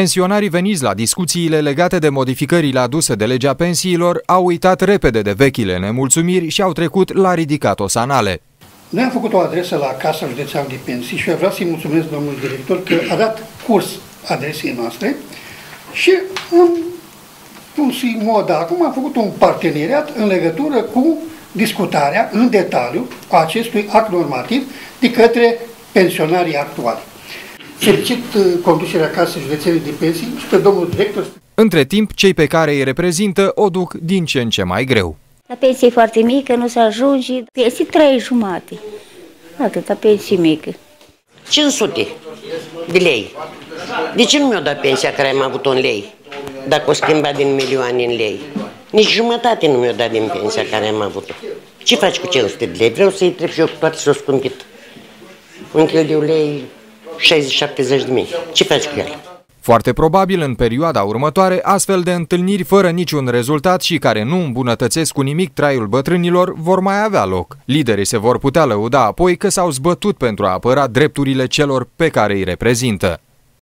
Pensionarii veniți la discuțiile legate de modificările aduse de legea pensiilor au uitat repede de vechile nemulțumiri și au trecut la ridicat sanale. Noi am făcut o adresă la Casa Județeană de Pensii și vreau să-i mulțumesc domnului director că a dat curs adresei noastre și în pus în mod acum am făcut un parteneriat în legătură cu discutarea în detaliu a acestui act normativ de către pensionarii actuali. Felicit uh, conducerea Casei Județene de Pensii și pe domnul director. Între timp, cei pe care îi reprezintă o duc din ce în ce mai greu. La pensie foarte mică, nu se ajunge, este trei jumate. Atâta pensie mică. 500 de lei. De ce nu mi-o dat pensia care am avut-o în lei? Dacă o schimba din milioane în lei. Nici jumătate nu mi-o dat din pensia care am avut-o. Ce faci cu 500 de lei? Vreau să-i întreb și eu toate s-o scumpit. Un kil de ulei 60-70 de mii. Ce faci cu el? Foarte probabil, în perioada următoare, astfel de întâlniri fără niciun rezultat și care nu îmbunătățesc cu nimic traiul bătrânilor vor mai avea loc. Liderii se vor putea lăuda apoi că s-au zbătut pentru a apăra drepturile celor pe care îi reprezintă.